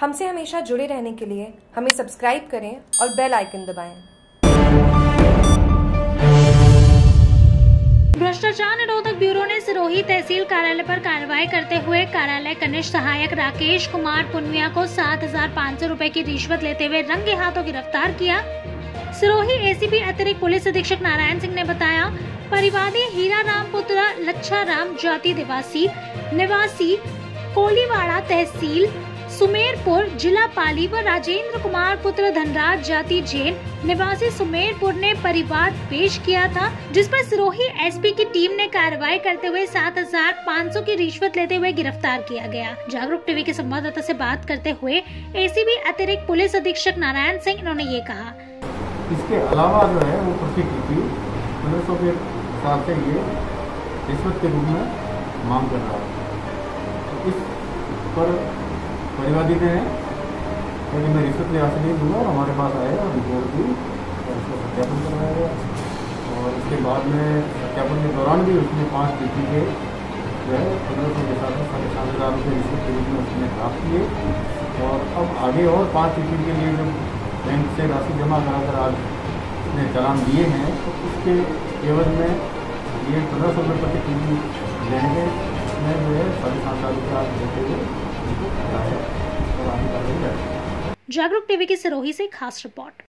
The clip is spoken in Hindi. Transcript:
हमसे हमेशा जुड़े रहने के लिए हमें सब्सक्राइब करें और बेल आइकन दबाएँ। भ्रष्टाचार निरोधक ब्यूरो ने सिरोही तहसील कार्यालय पर कार्रवाई करते हुए कार्यालय कनिष्ठ सहायक राकेश कुमार पुनविया को सात हज़ार पाँच सौ रूपए की रिश्वत लेते हुए रंगे हाथों गिरफ़्तार किया सिरोही एसीपी अतिरिक्त पुलिस अधीक्षक नारायण सिंह ने बताया, परिवादी हीरा राम पुत्र लच्छा राम जाति निवासी निवासी कोलीवाड़ा तहसील सुमेरपुर जिला पाली व राजेंद्र कुमार पुत्र धनराज जाति जैन निवासी सुमेरपुर ने परिवार पेश किया था, जिस पर सिरोही एसपी की टीम ने कार्रवाई करते हुए सात हज़ार पाँच सौ की रिश्वत लेते हुए गिरफ़्तार किया गया। जागरूक टीवी के संवाददाता से बात करते हुए एसीबी अतिरिक्त पुलिस अधीक्षक नारायण सिंह इन्होंने ये कहा। इसके अलावा जो है, वो रिश्वत के रूप में मांग कर रहा है। इस पर परिवादी ने क्योंकि मैं रिश्वत लिहाज से नहीं दूँगा, हमारे पास आया रिपोर्ट दी और उसको सत्यापन करवाया गया। और उसके बाद में सत्यापन के दौरान भी उसने पाँच डिग्री के, जो है पंद्रह सौ के साथ साढ़े सात हज़ार रुपये रिश्वत के रूप में उसने प्राप्त किए। और अब आगे और पाँच डिग्री के लिए जब बैंक से राशि जमा करा कर आज उसने चलान दिए हैं तो उसके एवज में ये पंद्रह सौ रुपये प्रति टी लेने में जो है साढ़े सात हज़ार रुपये आप देते हुए जागरूक टीवी की सिरोही से खास रिपोर्ट।